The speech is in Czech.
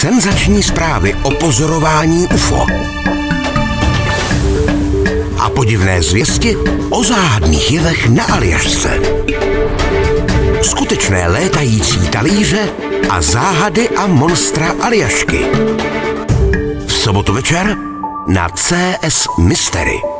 senzační zprávy o pozorování UFO. A podivné zvěsti o záhadných jevech na Aljašce. Skutečné létající talíře a záhady a monstra Aljašky. V sobotu večer na CS Mystery.